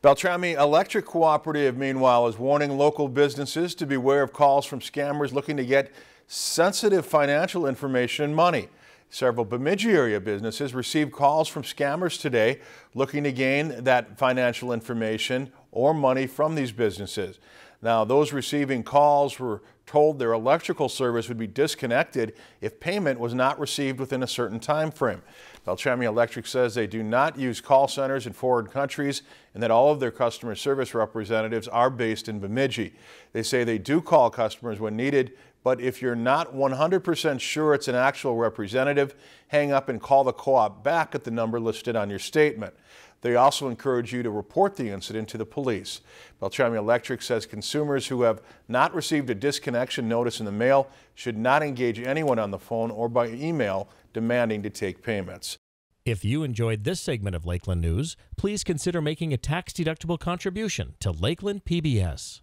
Beltrami Electric Cooperative, meanwhile, is warning local businesses to beware of calls from scammers looking to get sensitive financial information and money. Several Bemidji area businesses received calls from scammers today looking to gain that financial information or money from these businesses. Now, those receiving calls were told their electrical service would be disconnected if payment was not received within a certain time frame. Beltrami Electric says they do not use call centers in foreign countries and that all of their customer service representatives are based in Bemidji. They say they do call customers when needed, but if you're not 100% sure it's an actual representative, hang up and call the co-op back at the number listed on your statement. They also encourage you to report the incident to the police. Beltrami Electric says consumers who have not received a disconnection notice in the mail should not engage anyone on the phone or by email demanding to take payments. If you enjoyed this segment of Lakeland News, please consider making a tax-deductible contribution to Lakeland PBS.